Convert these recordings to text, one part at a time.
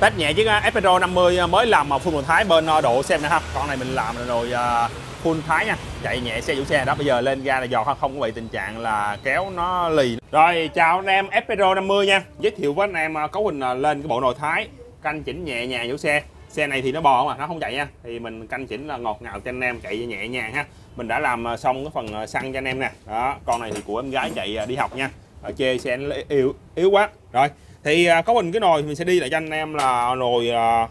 test nhẹ chiếc Espero 50 mới làm mà full một thái bên à, độ xem nè ha. Con này mình làm rồi à, full thái nha. Chạy nhẹ xe chủ xe. Đó, bây giờ lên ga là giọt không có bị tình trạng là kéo nó lì. Rồi, chào anh em Espero 50 nha. Giới thiệu với anh em à, cấu hình lên cái bộ nội thái. Canh chỉnh nhẹ nhàng chủ xe. Xe này thì nó bò mà, nó không chạy nha. Thì mình canh chỉnh là ngọt ngào cho anh em, chạy nhẹ nhàng ha. Mình đã làm xong cái phần xăng cho anh em nè. Đó, con này thì của em gái chạy đi học nha. Ở chê xe nó yếu yếu quá. Rồi thì à, có mình cái nồi mình sẽ đi lại cho anh em là nồi à,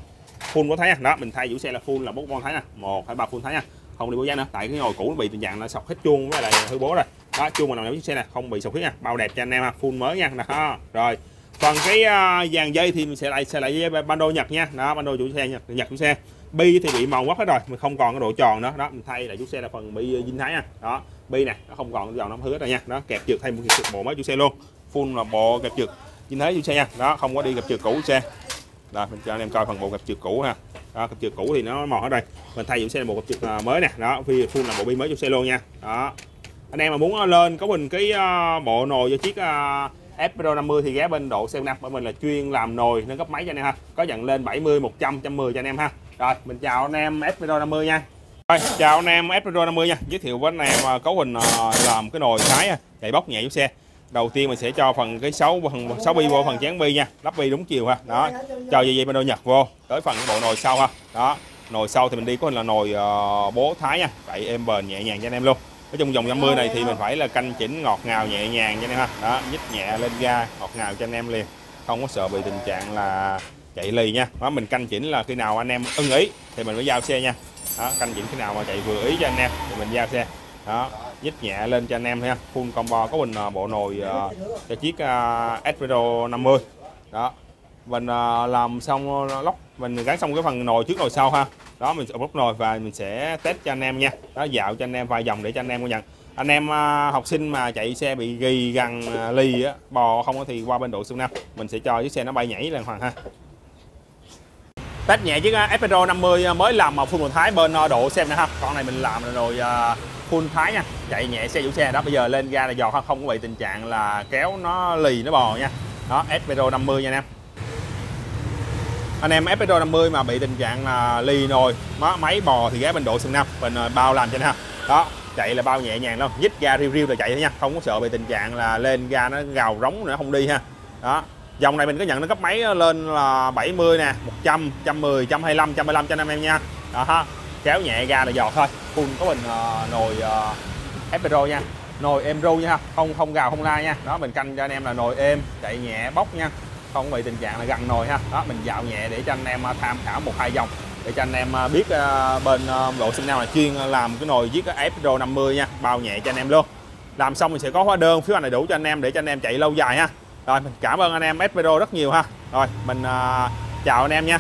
full có thấy nha đó mình thay vũ xe là full là bốn con thấy nè một hai ba full thấy nha không đi bố giá nữa. Tại cái nồi cũ nó bị tình trạng là sọc hết chuông với lại hư bố rồi. Đó chuông mà nằm chiếc xe này không bị sọc hết nha. Bao đẹp cho anh em ha full mới nha. Đó rồi. Phần cái uh, dàn dây thì mình sẽ lại sẽ lại dây ban đô nhật nha. Đó ban đô chủ xe nhật nhật chủ xe. Bi thì bị màu quắc hết rồi mình không còn cái độ tròn nữa. Đó mình thay lại chủ xe là phần bi dinh thái nha. Đó bi này nó không còn tròn nó hứa rồi nha. Đó kẹp trượt thay một bộ mới chủ xe luôn. Full là bộ kẹp trượt chính thế chủ xe nha. Đó không có đi gặp trượt cũ xe. Đó mình cho anh em coi phần bộ gặp trượt cũ ha. Đó gặp trượt cũ thì nó mòn ở đây mình thay chủ xe là bộ gặp trượt à, mới nè. Đó phi full là bộ bi mới cho xe luôn nha. Đó. Anh em mà muốn à, lên có mình cái uh, bộ nồi cho chiếc uh, 50 thì ghé bên độ xe năm bởi mình là chuyên làm nồi nâng cấp máy cho anh em ha. Có dần lên 70 100 110 cho anh em ha. Rồi mình chào anh em F 50 nha. Rồi chào anh em F 50 nha. Giới thiệu với anh em cấu hình làm cái nồi cái chạy bóc nhẹ với xe đầu tiên mình sẽ cho phần cái 6 phần 6 bi vô phần chén bi nha. Lắp bi đúng chiều ha. Đó. Cho dây dây bên đôi nhật? Vô. Tới phần bộ nồi sau ha. Đó. Nồi sau thì mình đi có hình là nồi uh, bố thái nha. Vậy em bền nhẹ nhàng cho anh em luôn. Nói chung dòng 50 này thì mình phải là canh chỉnh ngọt ngào nhẹ nhàng cho anh em ha. Đó. Nhích nhẹ lên ga ngọt ngào cho anh em liền. Không có sợ bị tình trạng là chạy lì nha. Đó mình canh chỉnh là khi nào anh em ưng ý thì mình mới giao xe nha. Đó canh chỉnh khi nào mà chạy vừa ý cho anh em thì mình giao xe. Đó nhích nhẹ lên cho anh em ha. Full combo có bình à, bộ nồi à, cho chiếc à, Espresso 50 đó. Mình làm xong lóc mình gắn xong cái phần nồi trước nồi sau ha. Đó, mình sẽ bóc nồi và mình sẽ test cho anh em nha. Đó, dạo cho anh em vài vòng để cho anh em có nhận. Anh em học sinh mà chạy xe bị ghi gần ly á, bò không thì qua bên độ xương nam. Mình sẽ cho chiếc xe nó bay nhảy lên hoàng ha. Test nhẹ chiếc Espero 50 mới làm mà phun một thái bên độ xem nữa ha. Con này mình làm rồi full thái nha. Chạy nhẹ xe chủ xe đó. Bây giờ lên ga là giò không có bị tình trạng là kéo nó lì, nó bò nha. Đó Espero 50 nha anh em. Anh em Espero 50 mà bị tình trạng là lì nồi máy bò thì ghé bên độ sừng năm mình ờ, bao làm cho anh ha đó, chạy là bao nhẹ nhàng đâu nhích ga riu riu là chạy thôi nha. Không có sợ bị tình trạng là lên ga nó gào rống nữa, không đi ha. Đó dòng này mình có nhận nó cấp máy ờ, lên là 70 nè 100 110 125 125 cho anh em nha. Đó kéo nhẹ ga là giọt thôi. Full có bình uh, nồi ờ, uh, Espero nha. Nồi êm ru nha không không gào không la nha. Đó mình canh cho anh em là nồi êm chạy nhẹ bóc nha. Không bị tình trạng là gần nồi ha. Đó mình dạo nhẹ để cho anh em ờ, tham khảo một hai dòng để cho anh em biết uh, bên uh, lộ sinh nào là chuyên làm cái nồi chiếc Espero 50 nha. Bao nhẹ cho anh em luôn. Làm xong mình sẽ có hóa đơn phiếu hành đầy đủ cho anh em để cho anh em chạy lâu dài ha. Rồi mình cảm ơn anh em Espero rất nhiều ha. Rồi mình uh, chào anh em nha.